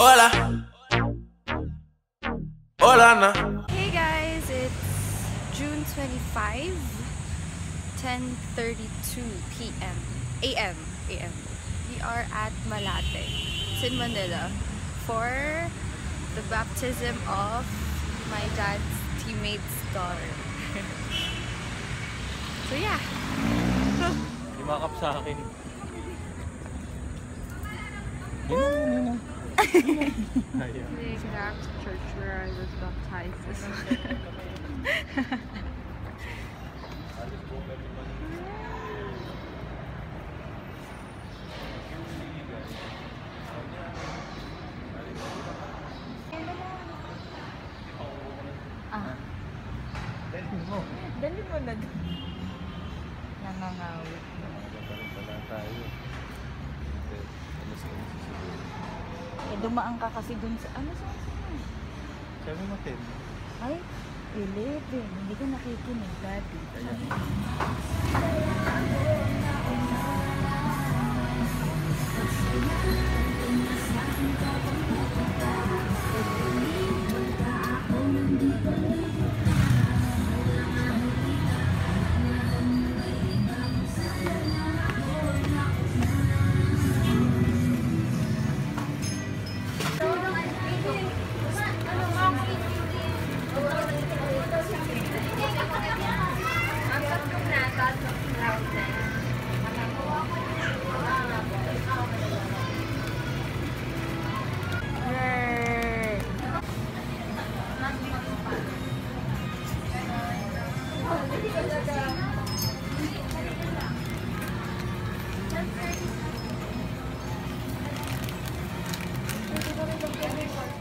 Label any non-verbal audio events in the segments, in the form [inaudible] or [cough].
Hola. Hola, na. Hey guys, it's June 25, 10:32 p.m. a.m. a.m. We are at Malate, it's in Manila, for the baptism of my dad's teammate's daughter. [laughs] so yeah. Limakap sa akin. The exact church where I was baptized. ah. Dali mo na. Nangangawit. Pala tayo. Alas na siguro. Eh, dumaan ka kasi dun sa, ano sa Sabi mo 10. Ay, 11. Hindi ka nakikinig dati. Kaya.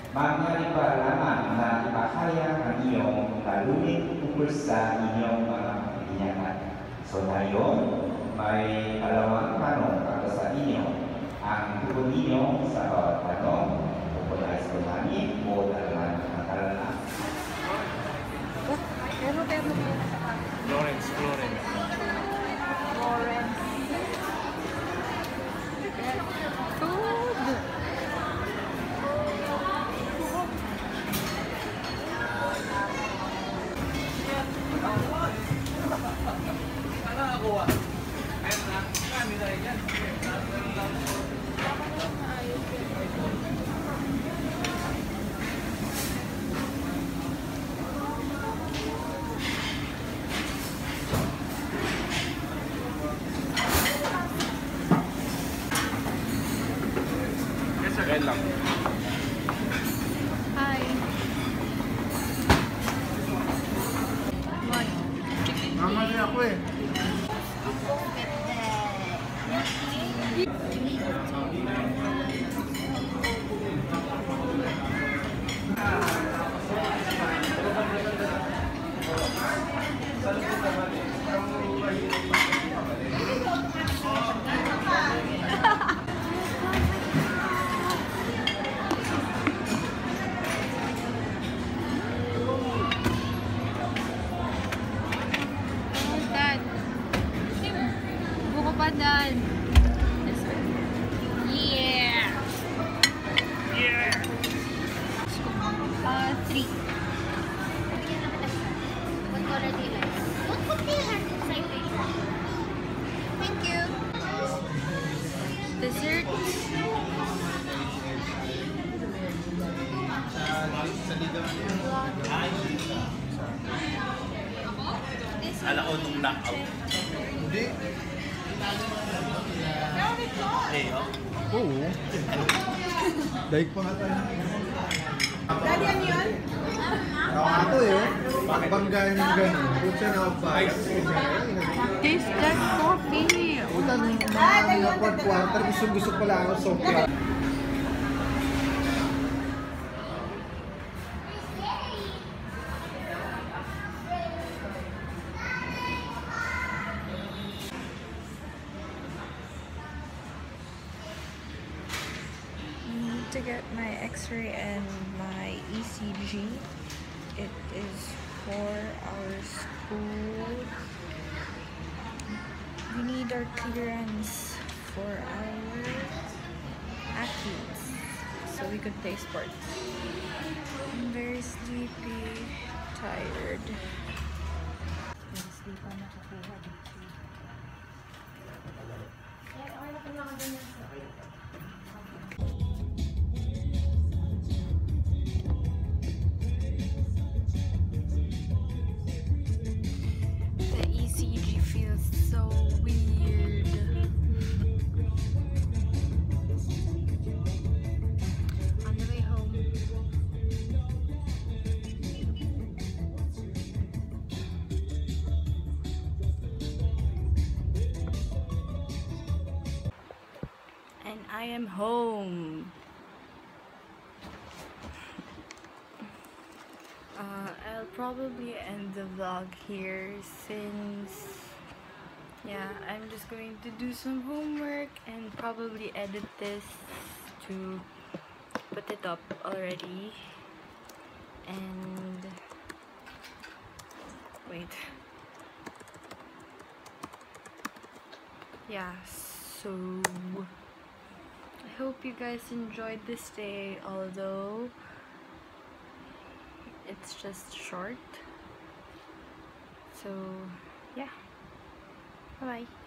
Maaari pa lamang na ipahayag ang iyong talunin tungkol sa inyong mga paghinyakan. So ngayon, may dalawang tanong para sa inyo. Ang tugon ninyo sa bawat tanong, Agua. Buko pa, Dad. This one. Yeah! Yeah! Uh, three. Do you like? What would be? Thank you. Dessert. Ala ko nung knockout. Hindi. Oo. Oh. Daig pa nga tayo. Daddy, ano yun? Ako ato eh. Oh. Pagbanggaan yung gano'n. Puta na ako pa. Taste that coffee. Puta na yung mga quarter-quarter. Gusto-gusto pala ako soft. [laughs] to get my x-ray and my ECG. It is for our school. We need our clearance for our athletes. so we could play sports. I am home. Uh, I'll probably end the vlog here since yeah I'm just going to do some homework and probably edit this to put it up already and wait yeah so hope you guys enjoyed this day although it's just short. So yeah. Bye bye